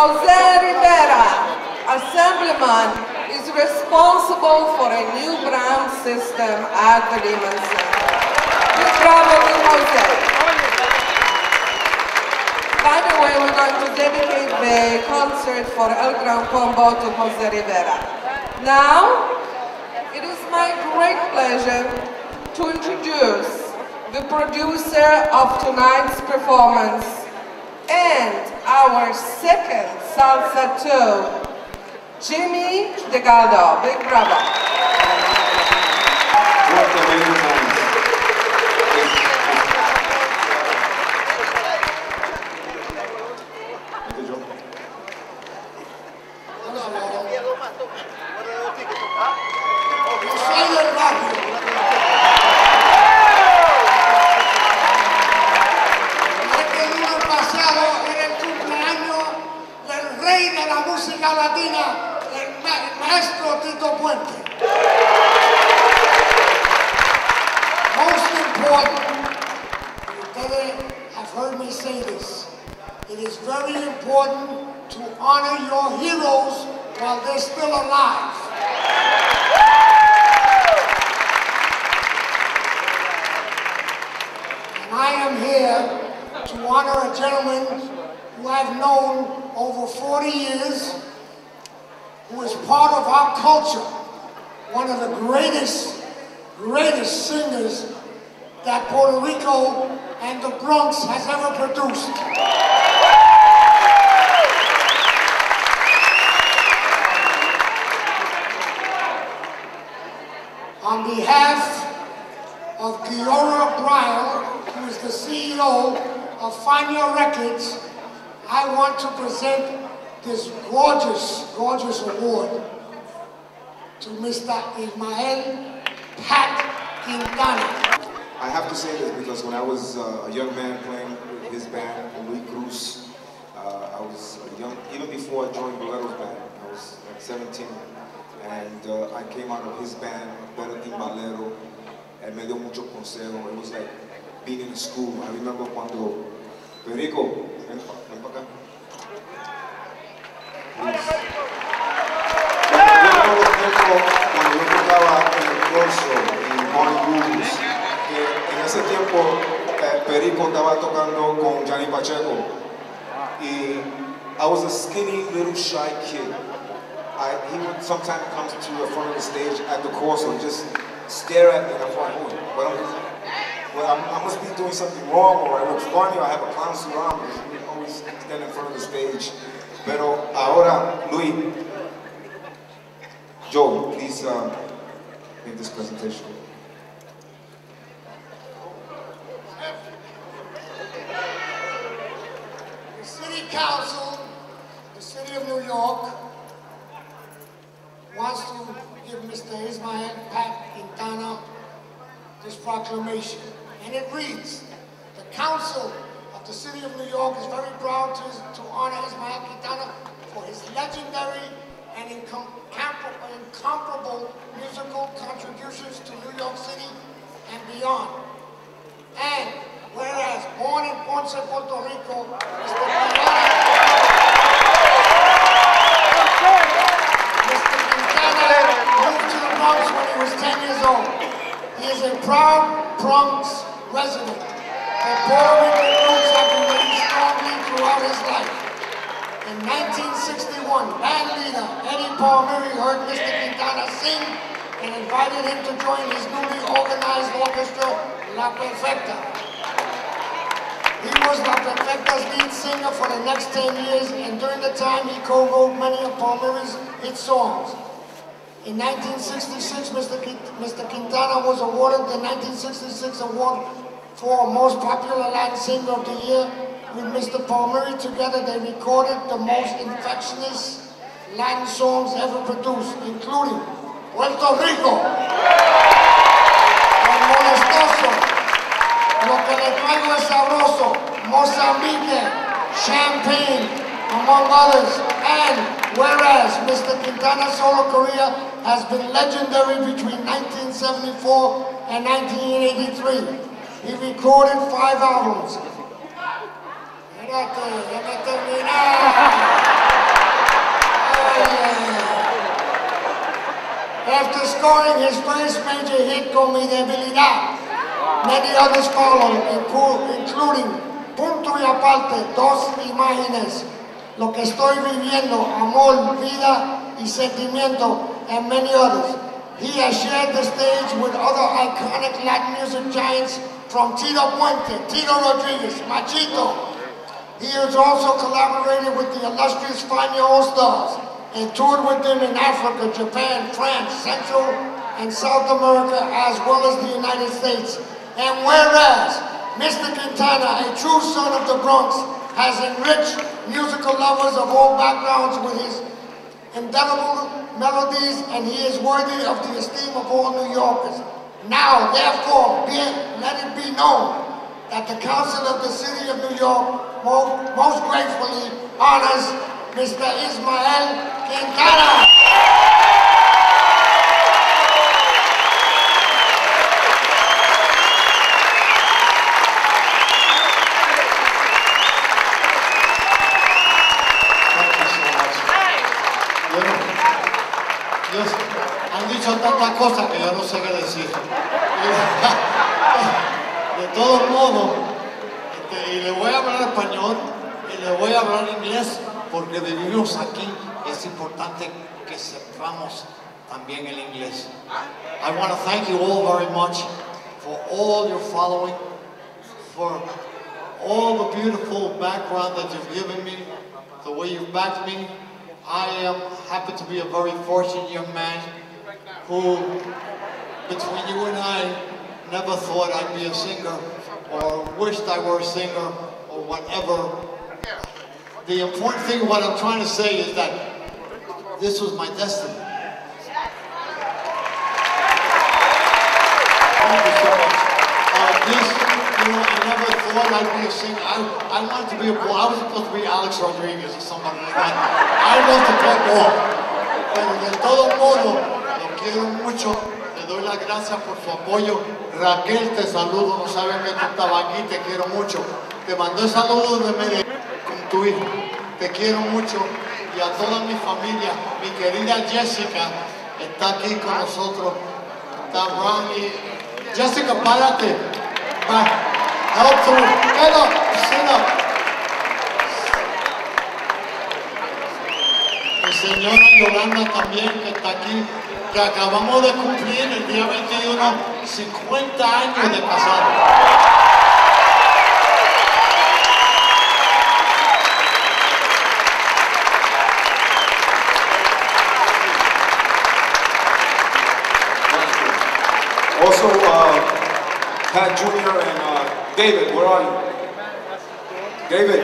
Jose Rivera, Assemblyman, is responsible for a new brand system at the Lehman Center. Big bravo Jose. By the way, we're going to dedicate the concert for El Gran Combo to Jose Rivera. Now, it is my great pleasure to introduce the producer of tonight's performance and our second salsa two, Jimmy Delgado. Big bravo. Este lunes pasado era el cumpleaños del rey de la música latina, el, ma- el Puente. Most important, ustedes have heard me say this, it is very important to honor your heroes while they're still alive. And I am here to honor a gentleman who I've known over 40 years, who is part of our culture, one of the greatest, greatest singers that Puerto Rico and the Bronx has ever produced. On behalf of Giora Breyer, who is the CEO of Your Records, I want to present this gorgeous, gorgeous award to Mr. Ismael Pat Quintana. I have to say this because when I was uh, a young man playing with his band, Louis Cruz, uh, I was young, even before I joined Bolero's band, I was like 17, and uh, I came out of his band, Better Timbalero, and me dio mucho consejo. It was like being in school. I remember cuando, Perico, ven, ven para acá. Please. Yo recuerdo tiempo el corso Perico Johnny I was a skinny little shy kid. I, he would sometimes come to the front of the stage at the corso and just stare at me I'm, I must be doing something wrong or I look funny or I have a clown suit on he always stand in front of the stage. Pero ahora, Luis, Joe, please um, make this presentation. The City Council, the City of New York, wants to give Mr. Ismael Pat Quintana this proclamation. And it reads, the Council the City of New York is very proud to, to honor Ismael Quintana for his legendary and incom- incomparable musical contributions to New York City and beyond. And whereas born in Ponce, Puerto Rico, Mr. Quintana moved to the Bronx when he was 10 years old. He is a proud Bronx resident. The Puerto Rican roots throughout his life. In 1961, band leader Eddie Palmieri heard Mr. Quintana sing and invited him to join his newly organized orchestra, La Perfecta. He was La Perfecta's lead singer for the next 10 years, and during the time he co-wrote many of Palmieri's hit songs. In 1966, Mr. Mr. Quintana was awarded the 1966 award for Most Popular Latin Singer of the Year. With Mr. Palmieri together, they recorded the most infectious Latin songs ever produced, including Puerto Rico, El Molestoso, Lo que le traigo es sabroso, Mozambique, Champagne, among others. And whereas Mr. Quintana's solo career has been legendary between 1974 and 1983, he recorded five albums. After scoring his first major hit con mi debilidad, many others followed, including punto y aparte, dos imágenes, lo que estoy viviendo, amor, vida y sentimiento, and many others. He has shared the stage with other iconic Latin music giants from Tito Puente, Tito Rodriguez, Machito, He has also collaborated with the illustrious Fania All-Stars and toured with them in Africa, Japan, France, Central and South America, as well as the United States. And whereas Mr. Quintana, a true son of the Bronx, has enriched musical lovers of all backgrounds with his indelible melodies, and he is worthy of the esteem of all New Yorkers. Now, therefore, be it, let it be known that the Council of the City of New York most gratefully honors Mr. Ismael Quintana. Han dicho tantas cosas que yo no sé qué decir. De todos modos, este, y le voy a hablar español y le voy a hablar inglés porque vivimos aquí es importante que sepamos también el inglés. I want to thank you all very much for all your following, for all the beautiful background that you've given me, the way you've backed me. I am happy to be a very fortunate young man who, between you and I, never thought I'd be a singer or wished I were a singer or whatever. The important thing, what I'm trying to say is that this was my destiny. Thank you so much. Uh, this, you know, I never thought I'd be a singer. I, I wanted to be a boy. I was supposed to be Alex Rodriguez or somebody like that. I want to play ball. Pero todo modo, lo quiero mucho. Doy las gracias por su apoyo. Raquel, te saludo. No saben que tú estabas aquí. Te quiero mucho. Te mandé saludos de Medellín con tu hijo. Te quiero mucho. Y a toda mi familia. Mi querida Jessica está aquí con nosotros. Está Ronnie. Jessica, párate. Va. Help through. Get up. Señora Yolanda también, que está aquí, que acabamos de cumplir el día 21, 50 años de casado. Also, uh, Pat Jr. and uh, David, where are you? David.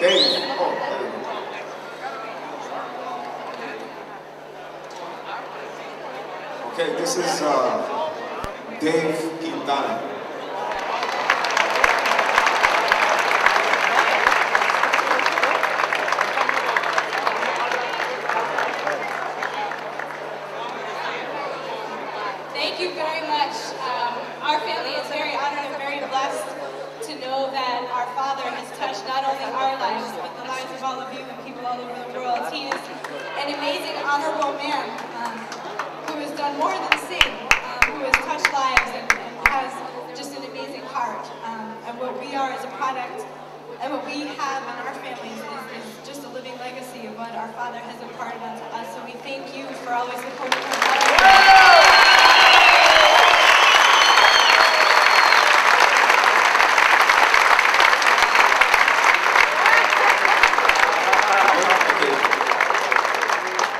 Dave. Texas, uh, Dave Quintana.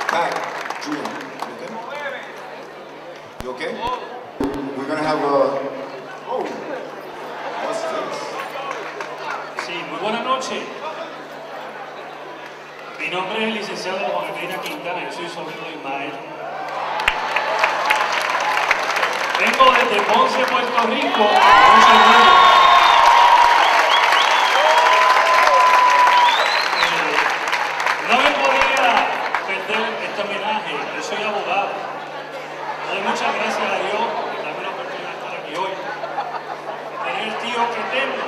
Pat Jr. You okay? You okay? We're gonna have a. Oh, what's this? Sí, muy buenas noches. Mi nombre es el licenciado Juan Enrique Quintana, yo soy sobrino de Ismael. Vengo desde Ponce, Puerto Rico, con mucho orgullo. Eh, No me podía perder este homenaje, yo soy abogado. Doy gracias a Dios por darme la oportunidad de estar aquí hoy. Tener el tío que tengo,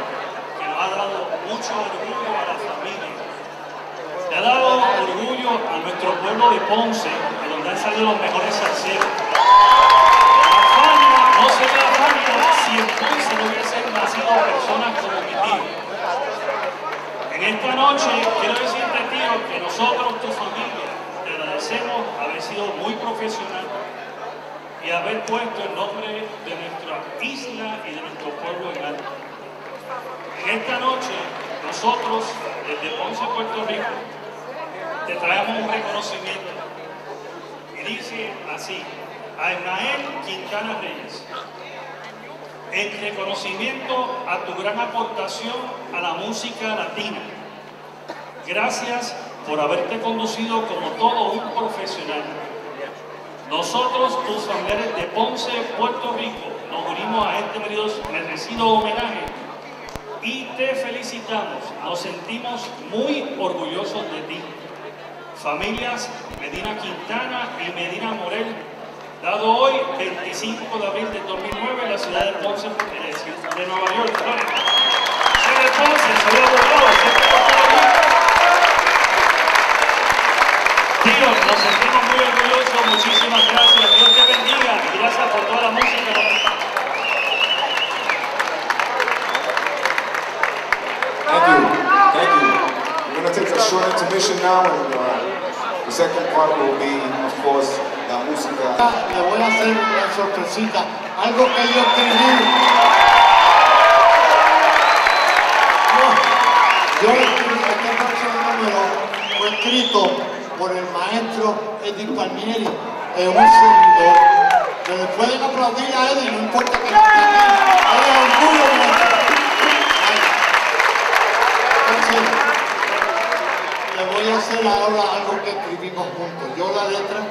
que nos ha dado mucho orgullo a la familia. Le ha dado orgullo a nuestro pueblo de Ponce, de donde han salido los mejores salseros. La Fania no sería Fania si en Ponce no hubiesen nacido personas como mi tío. En esta noche quiero decirte, tío, que nosotros, tu familia, te agradecemos haber sido muy profesional y haber puesto el nombre de nuestra isla y de nuestro pueblo en alto. Esta noche, nosotros, desde Ponce, Puerto Rico, te traemos un reconocimiento. Y dice así, a Ismael Quintana Reyes, en reconocimiento a tu gran aportación a la música latina. Gracias por haberte conducido como todo un profesional. Nosotros, tus familiares de Ponce, Puerto Rico, nos unimos a este merecido homenaje y te felicitamos. Nos sentimos muy orgullosos de ti. Familias Medina Quintana y Medina Morel, dado hoy 25 de abril de 2009 en la ciudad de Ponce, de Nueva York. Soy nos sentimos muy orgullosos, muchísimas gracias, Dios te bendiga y gracias por toda la música. Thank you. Thank you. We're going to take a short intermission now, and uh, the second part will be, of course, la música. Le voy a hacer una sorpresita, algo que yo. Maestro Eddie Palmieri, es un servidor. Que le pueden aplaudir a Eddie, no importa que no esté le voy a hacer ahora algo que escribimos juntos. Yo la letra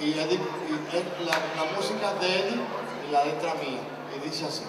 y, la, la música de Eddie y la letra mía. Y dice así.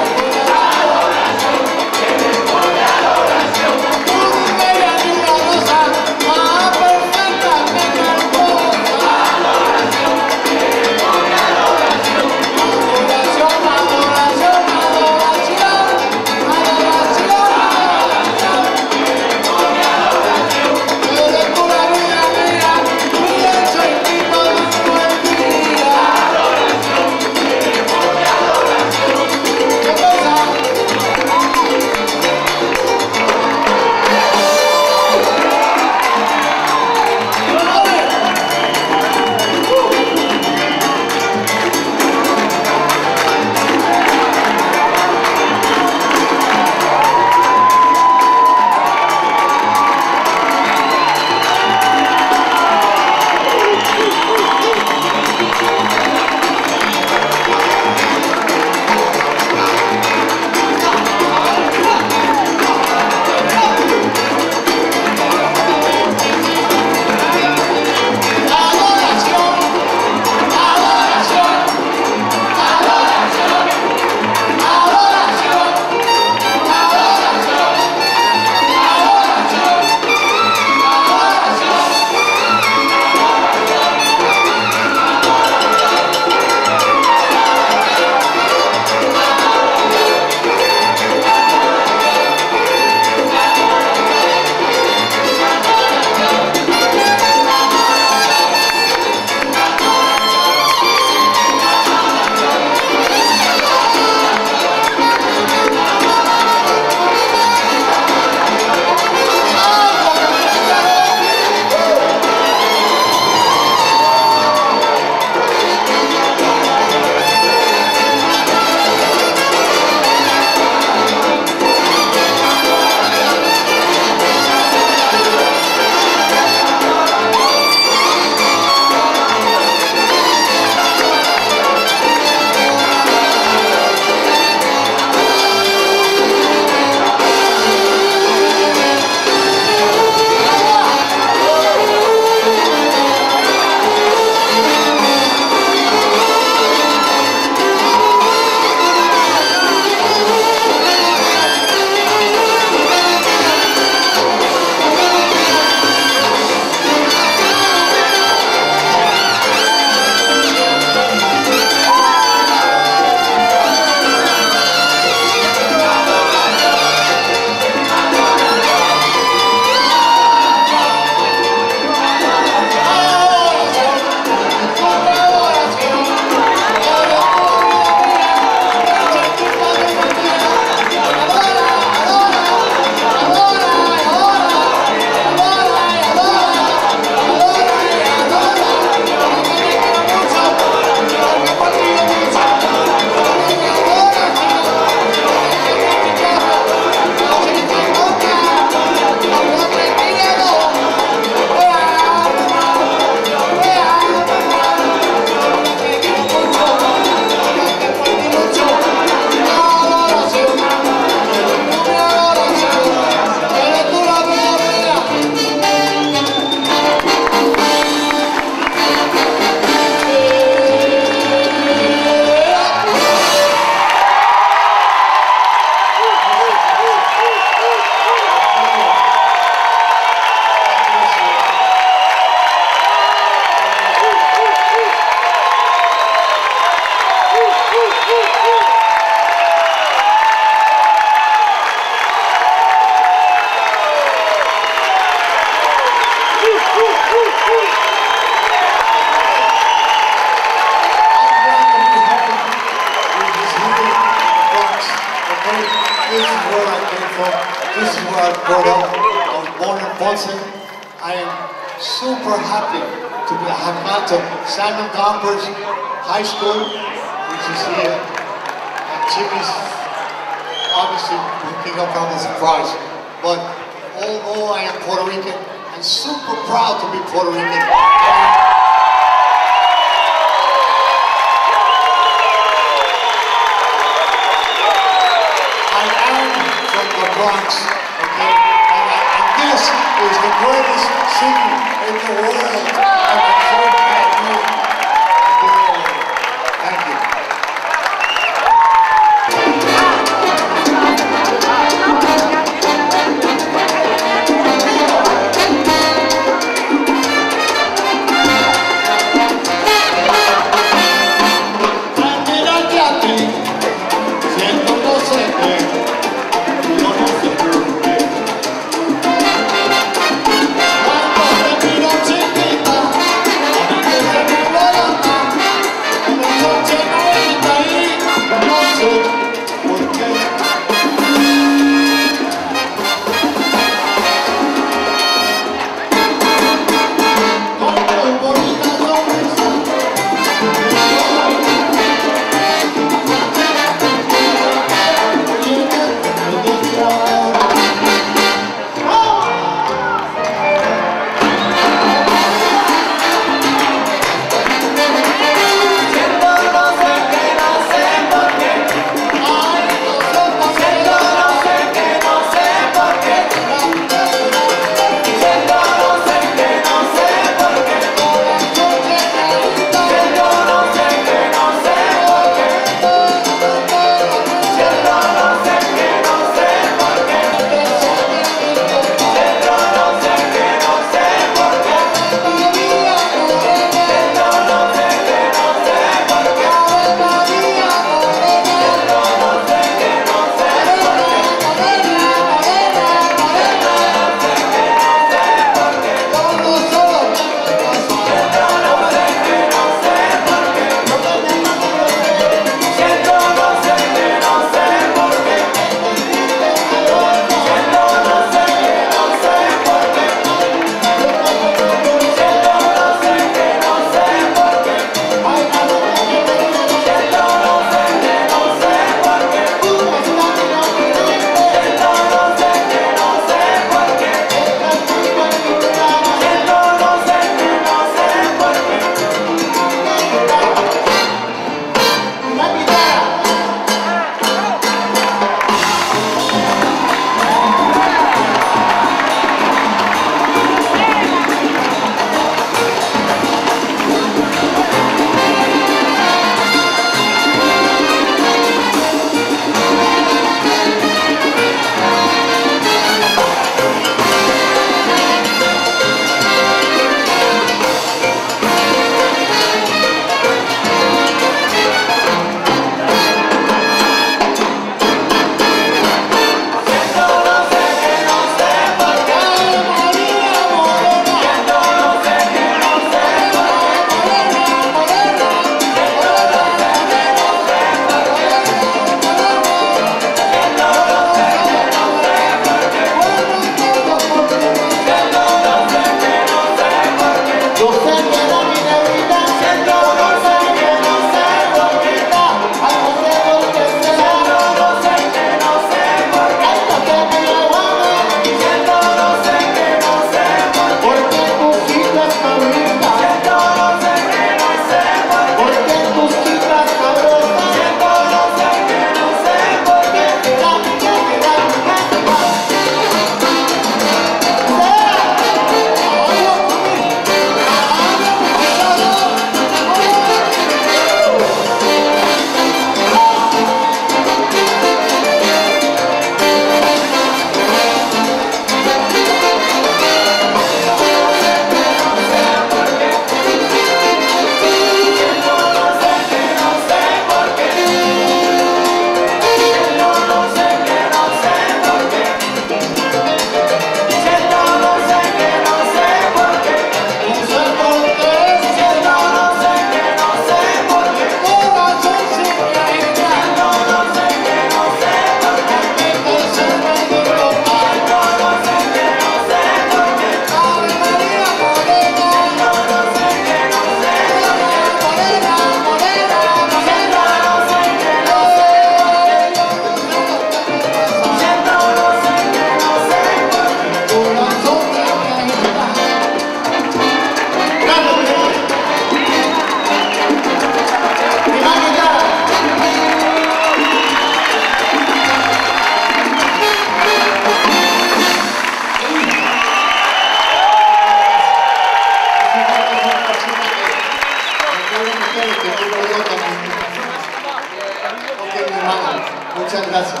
Muchas gracias.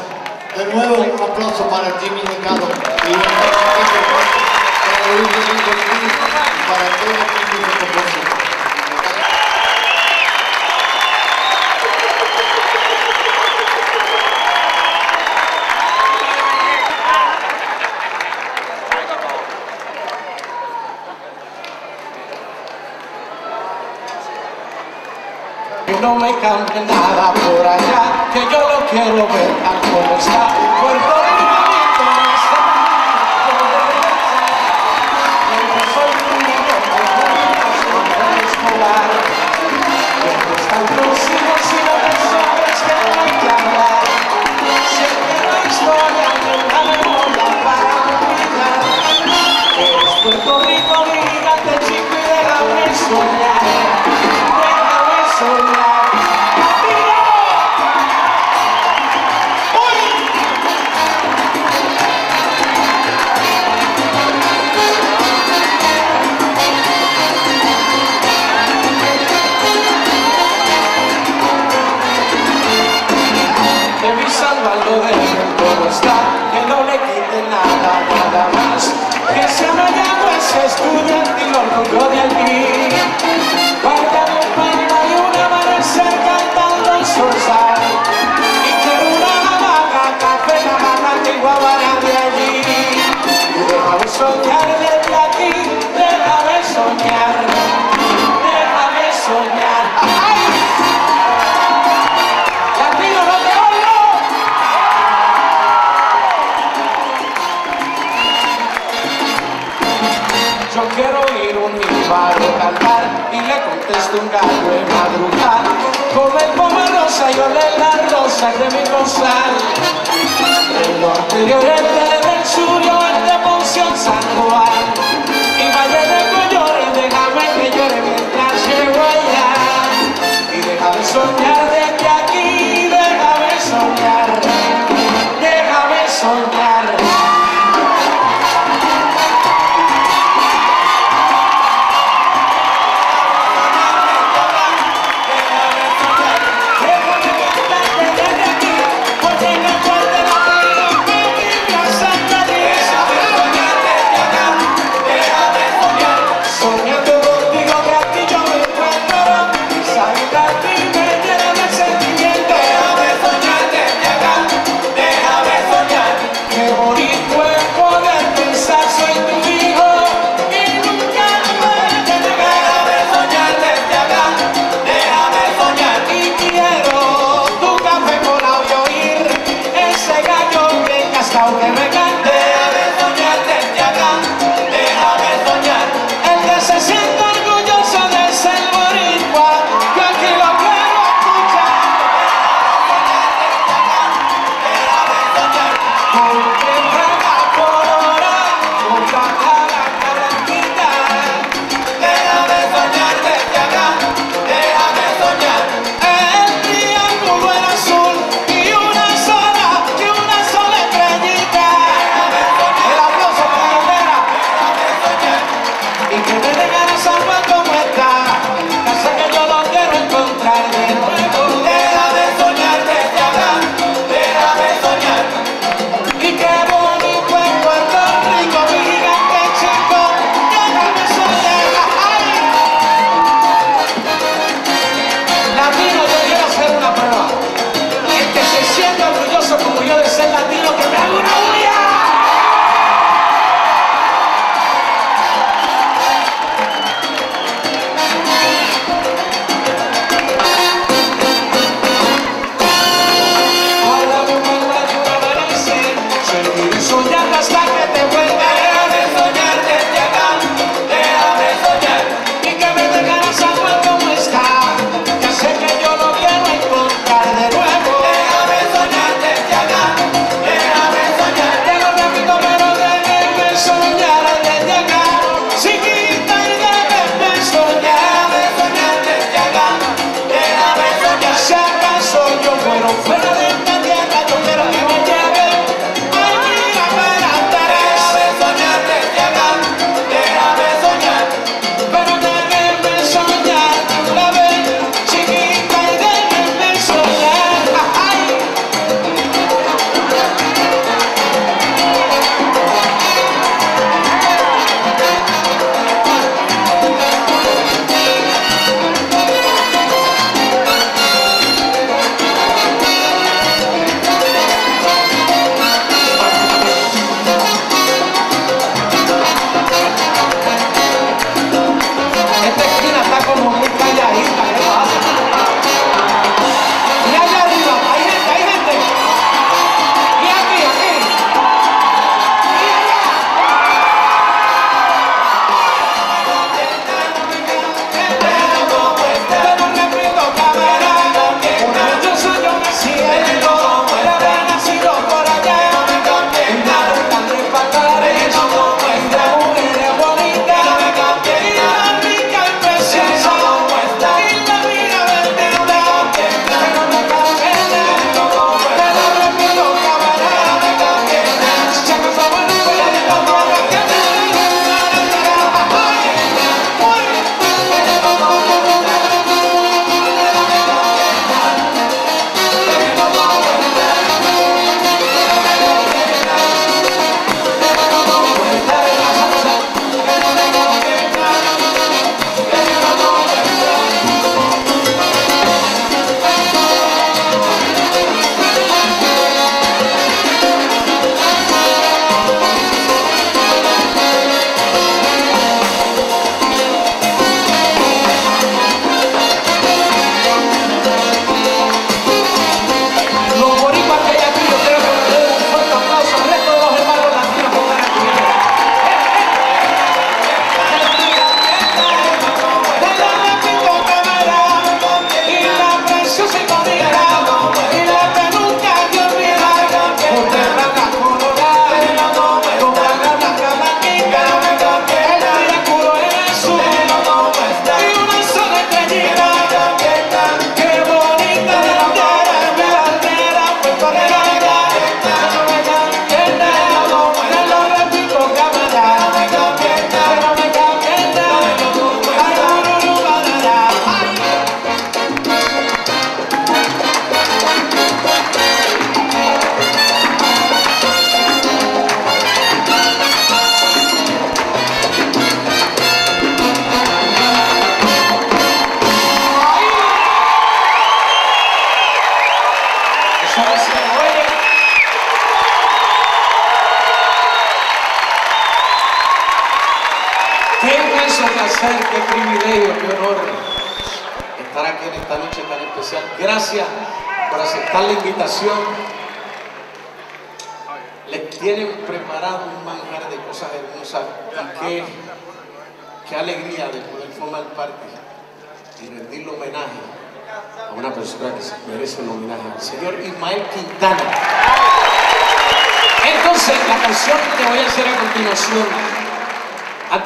De nuevo, un aplauso para Jimmy Legado y un aplauso para Luis para todos los que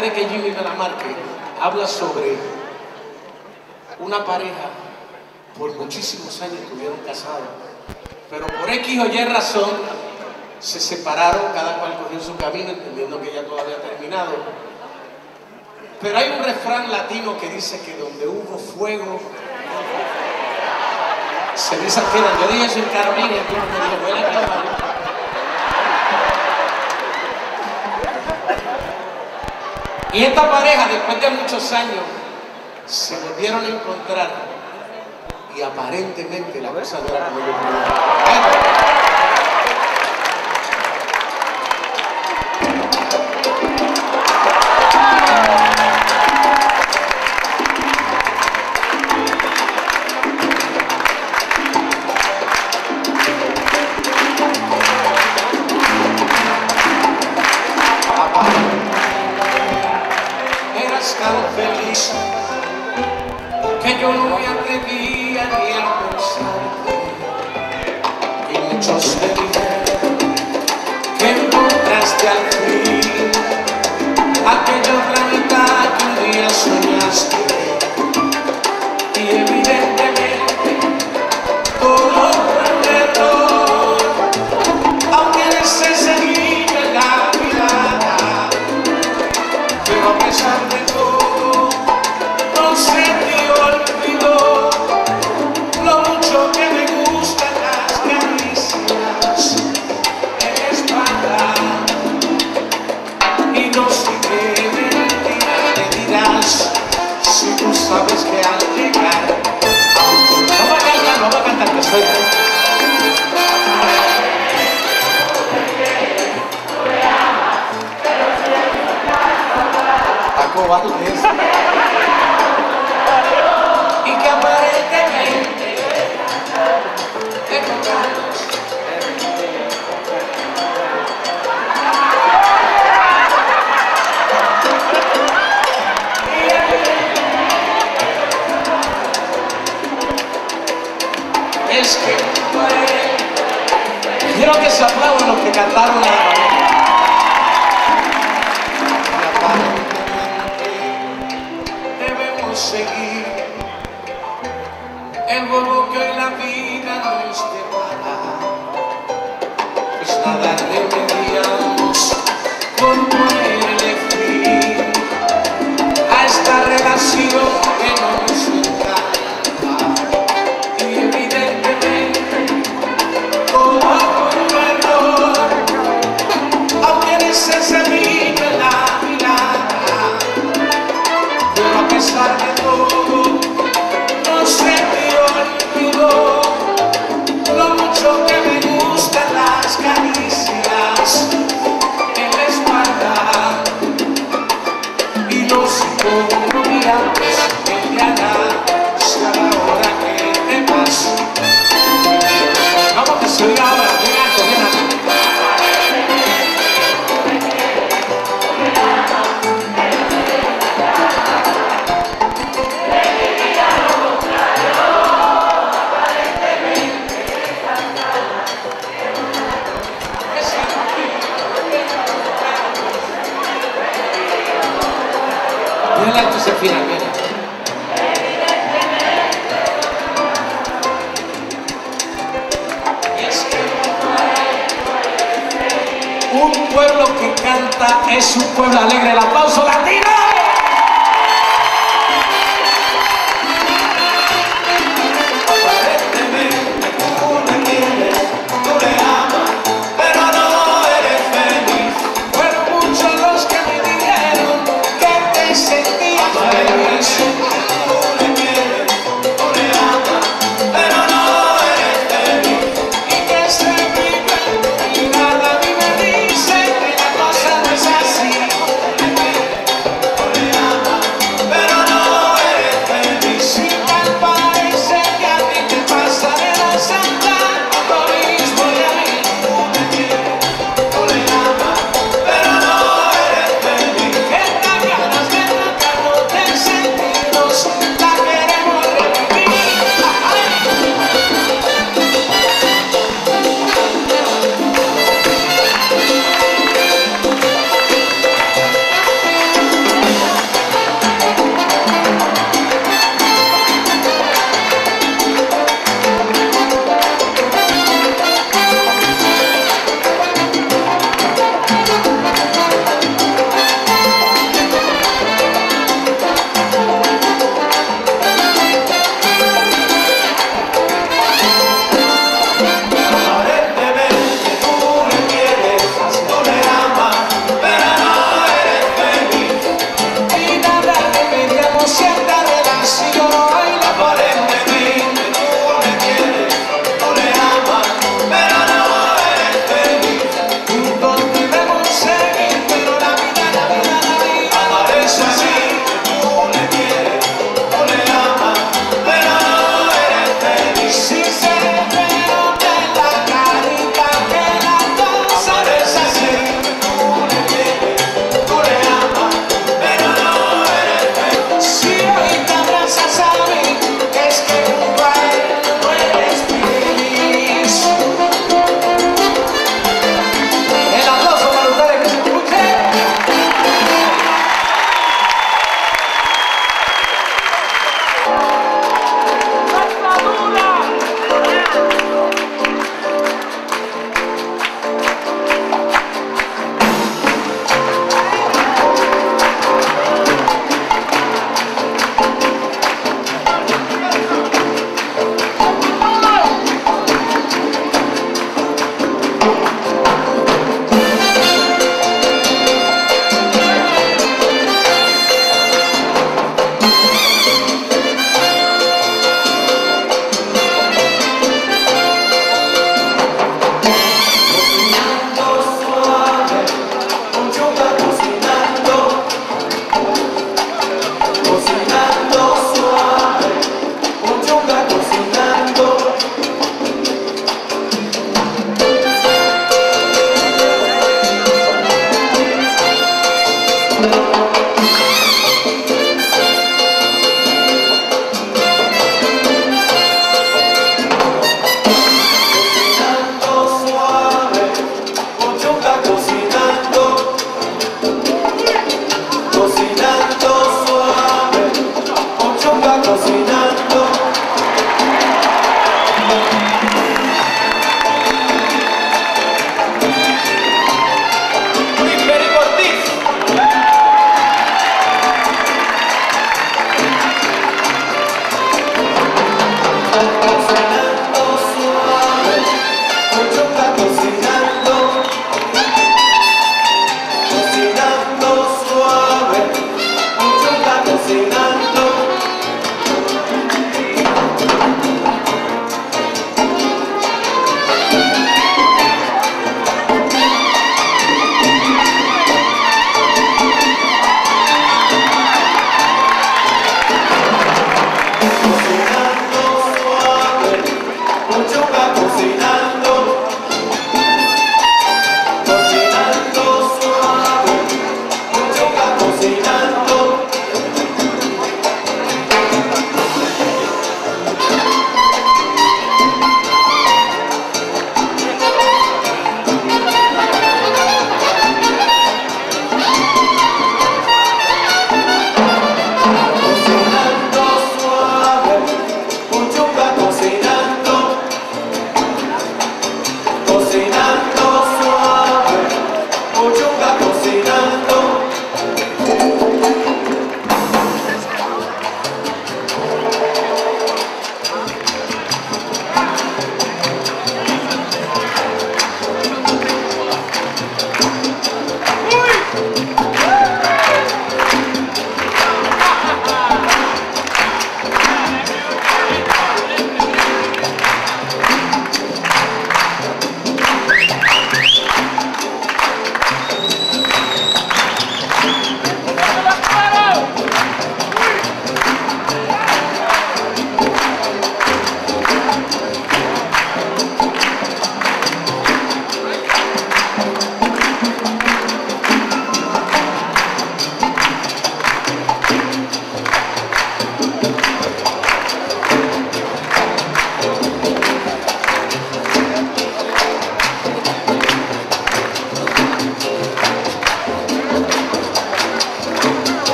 de que Jimmy me la marque, habla sobre una pareja por muchísimos años que estuvieron casados, pero por X o Y razón se separaron, cada cual cogió su camino, entendiendo que ya todo había terminado. Pero hay un refrán latino que dice que donde hubo fuego, se desafían. Yo dije eso en Carolina, y tú me dijo, y esta pareja, después de muchos años, se volvieron a encontrar y aparentemente la cosa no era como yo.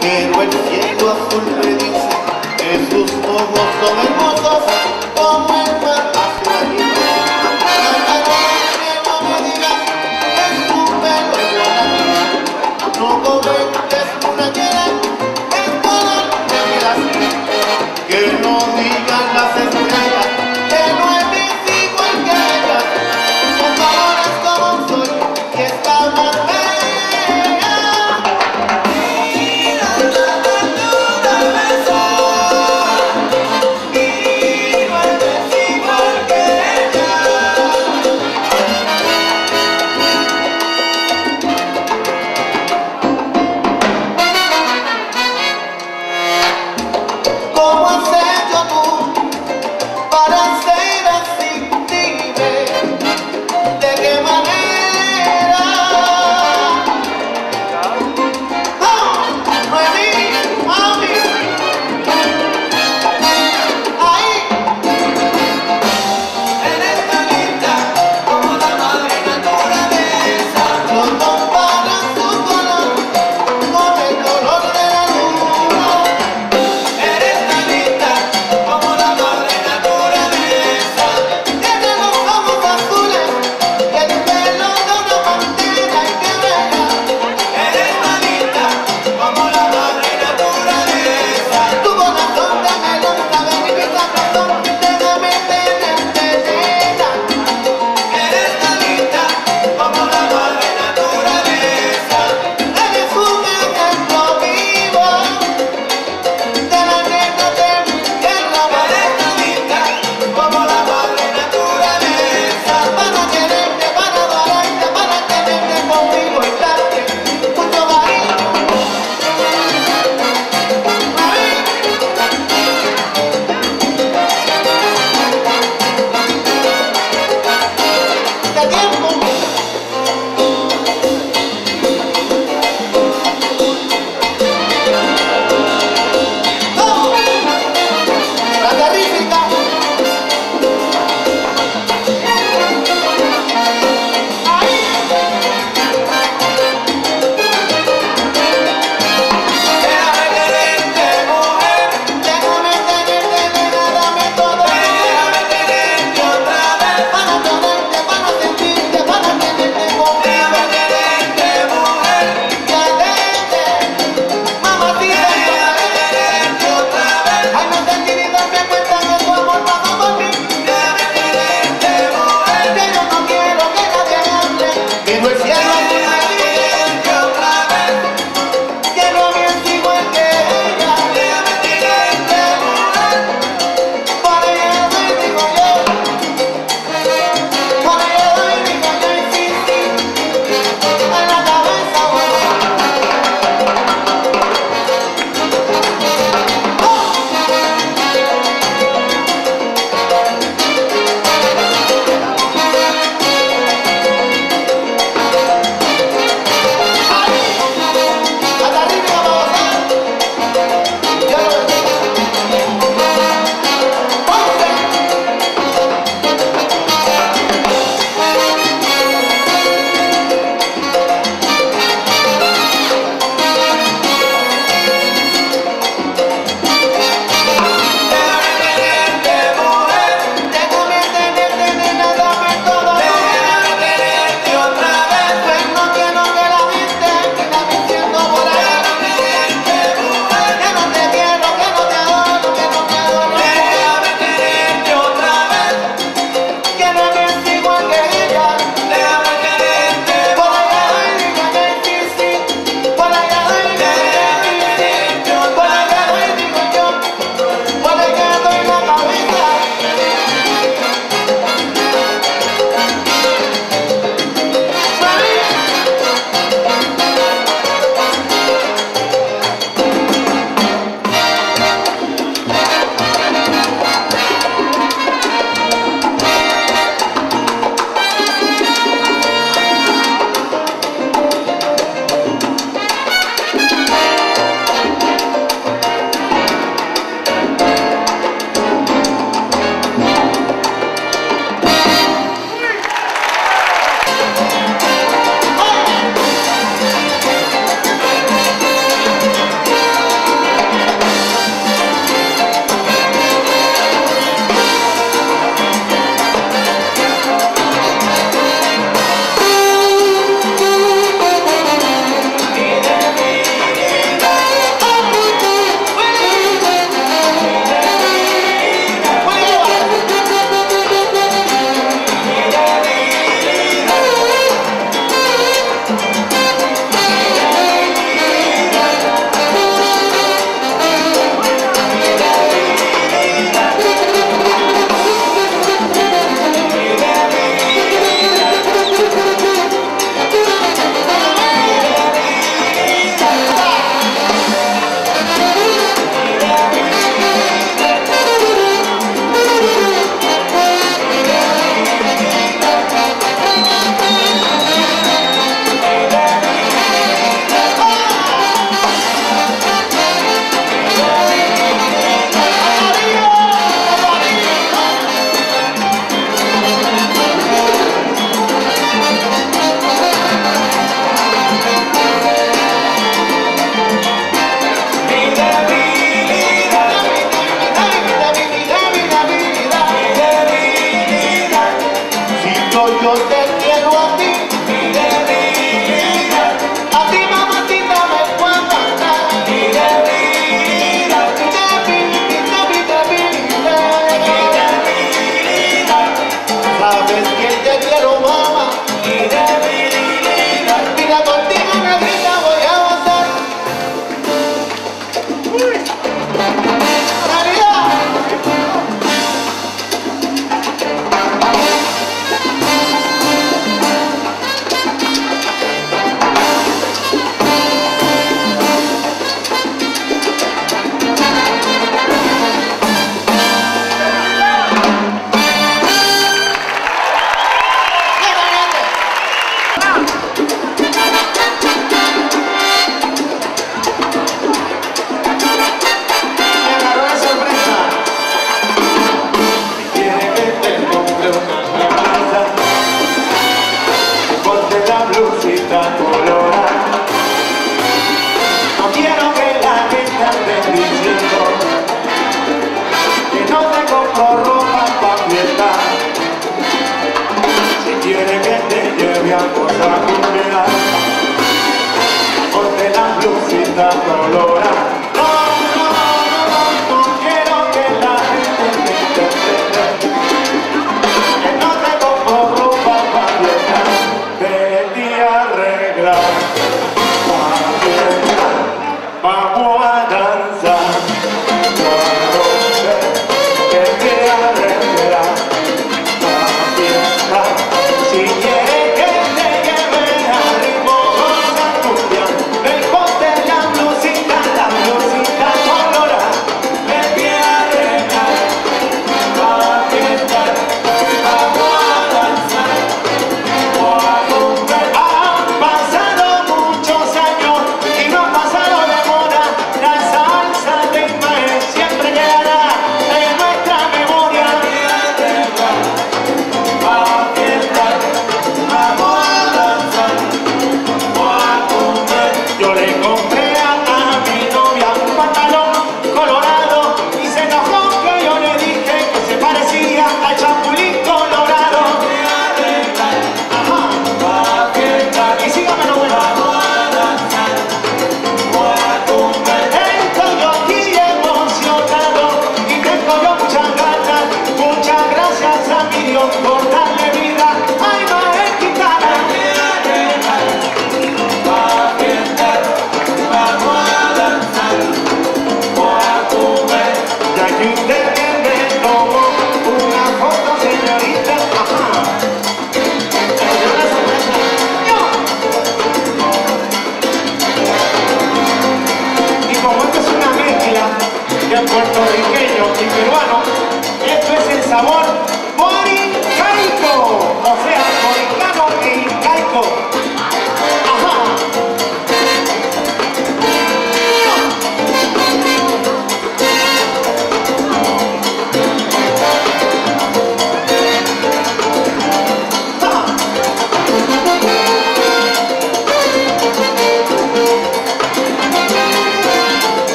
Pero el cielo azul me dice, sus ojos son.